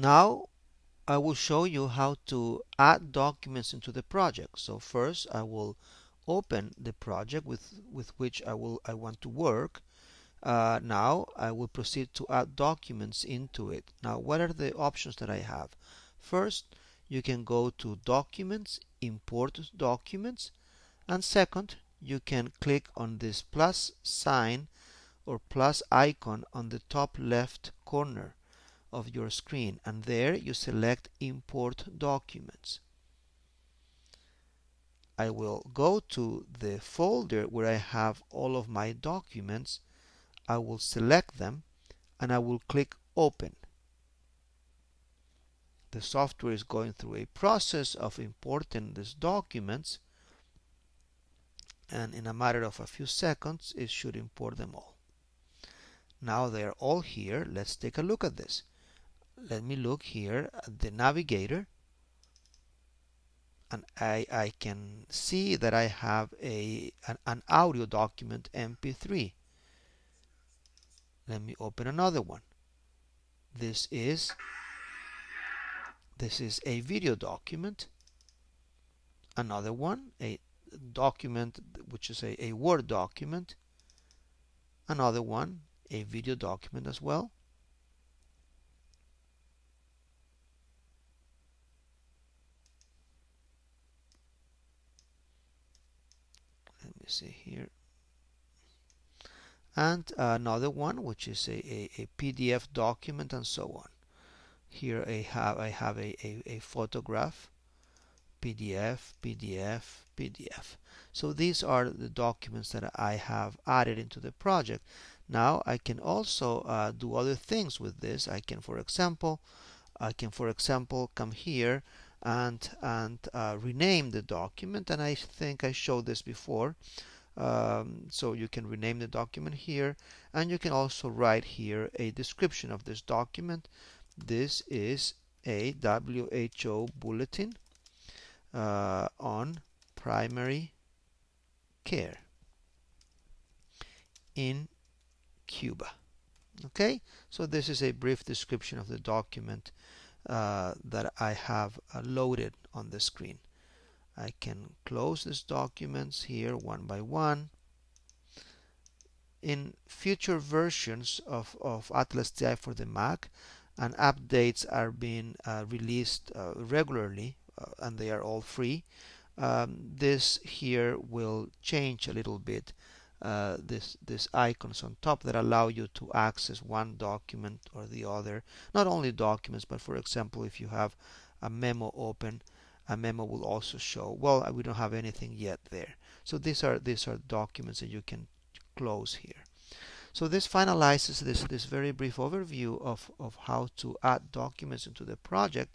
Now I will show you how to add documents into the project. So first I will open the project with, with which I will I want to work. Uh, now I will proceed to add documents into it. Now what are the options that I have? First you can go to documents, import documents and second you can click on this plus sign or plus icon on the top left corner of your screen and there you select import documents. I will go to the folder where I have all of my documents. I will select them and I will click open. The software is going through a process of importing these documents and in a matter of a few seconds it should import them all. Now they are all here. Let's take a look at this let me look here at the navigator. And I, I can see that I have a an, an audio document mp3 let me open another one. This is this is a video document. Another one a document which is a, a word document. Another one a video document as well see here. And another one which is a, a, a, PDF document and so on. Here I have I have a, a, a photograph PDF PDF PDF so these are the documents that I have added into the project. Now I can also uh, do other things with this. I can for example I can for example come here and and uh, rename the document. And I think I showed this before. Um, so you can rename the document here. And you can also write here a description of this document. This is a WHO bulletin uh, on primary care in Cuba. Okay? So this is a brief description of the document uh, that I have uh, loaded on the screen. I can close these documents here one by one. In future versions of, of ATLAS.ti for the Mac, and updates are being uh, released uh, regularly, uh, and they are all free. Um, this here will change a little bit uh, this this icons on top that allow you to access one document or the other. Not only documents but for example if you have a memo open a memo will also show well we don't have anything yet there. So these are these are documents that you can close here. So this finalizes this this very brief overview of of how to add documents into the project